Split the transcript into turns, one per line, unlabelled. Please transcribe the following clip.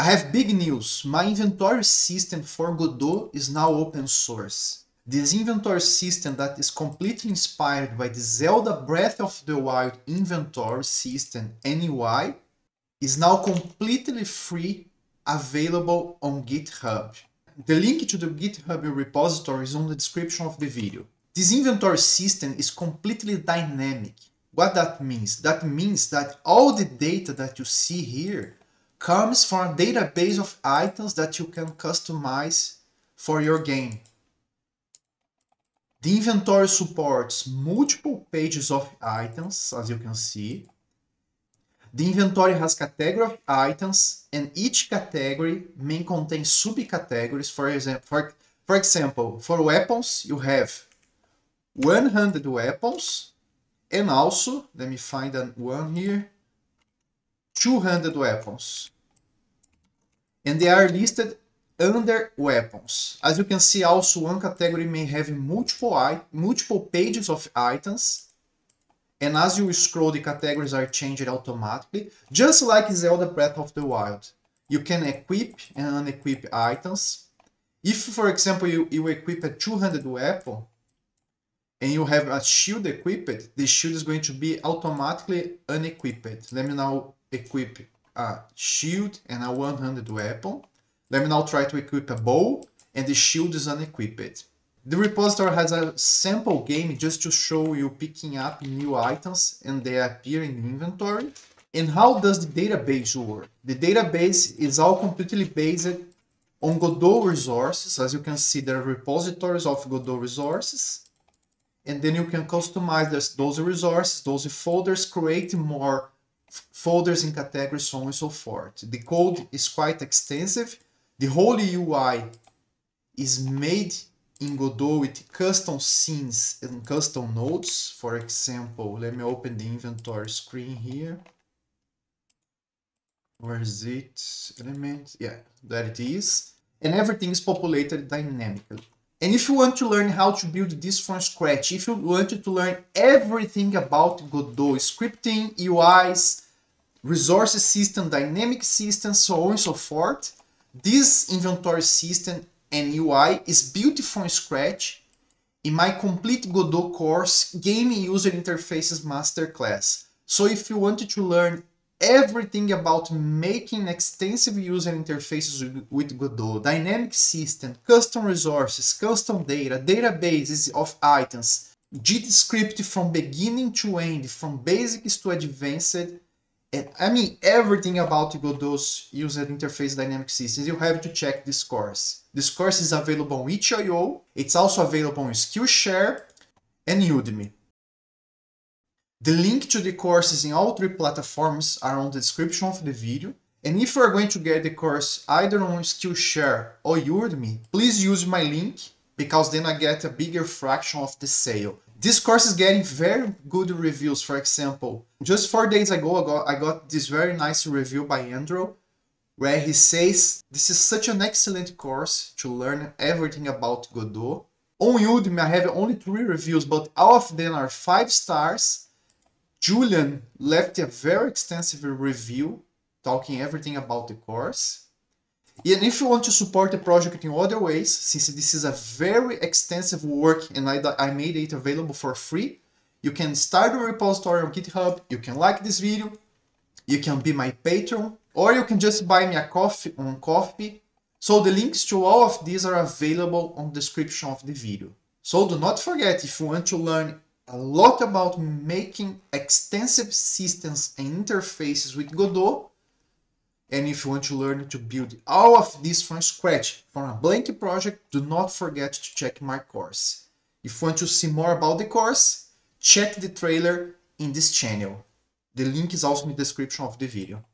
I have big news. My inventory system for Godot is now open source. This inventory system that is completely inspired by the Zelda Breath of the Wild inventory system NUI is now completely free available on GitHub. The link to the GitHub repository is on the description of the video. This inventory system is completely dynamic. What that means? That means that all the data that you see here comes from a database of items that you can customize for your game. The inventory supports multiple pages of items, as you can see. The inventory has category of items, and each category may contain subcategories. For example, for, for example, for weapons, you have 100 weapons, and also, let me find one here, 200 weapons. And they are listed under weapons. As you can see, also one category may have multiple, multiple pages of items. And as you scroll, the categories are changed automatically, just like Zelda Breath of the Wild. You can equip and unequip items. If, for example, you, you equip a 200 weapon, and you have a shield equipped, the shield is going to be automatically unequipped. Let me now equip a shield and a 100 weapon. Let me now try to equip a bow and the shield is unequipped. The repository has a sample game just to show you picking up new items and they appear in the inventory. And how does the database work? The database is all completely based on Godot resources. As you can see, there are repositories of Godot resources. And then you can customize this, those resources, those folders, create more folders in categories, so on and so forth. The code is quite extensive the whole UI is made in Godot with custom scenes and custom nodes. For example, let me open the inventory screen here. Where is it? Element? Yeah, there it is. And everything is populated dynamically. And if you want to learn how to build this from scratch, if you want to learn everything about Godot, scripting, UIs, resources system, dynamic system, so on and so forth, this inventory system and UI is built from scratch in my complete Godot course Game User Interfaces Masterclass. So if you wanted to learn everything about making extensive user interfaces with Godot, dynamic system, custom resources, custom data, databases of items, GDScript from beginning to end, from basics to advanced, and I mean everything about Godot's user interface dynamic systems, you have to check this course. This course is available on itch.io, it's also available on Skillshare and Udemy. The link to the courses in all three platforms are on the description of the video. And if you are going to get the course either on Skillshare or Udemy, please use my link because then I get a bigger fraction of the sale. This course is getting very good reviews. For example, just four days ago, I got, I got this very nice review by Andrew where he says this is such an excellent course to learn everything about Godot. On Udemy, I have only three reviews, but all of them are five stars. Julian left a very extensive review talking everything about the course. And if you want to support the project in other ways, since this is a very extensive work and I, I made it available for free, you can start a repository on GitHub, you can like this video, you can be my patron, or you can just buy me a coffee um, on Ko-fi. So the links to all of these are available on the description of the video. So do not forget, if you want to learn a lot about making extensive systems and interfaces with Godot, and if you want to learn to build all of this from scratch from a blank project, do not forget to check my course. If you want to see more about the course, check the trailer in this channel. The link is also in the description of the video.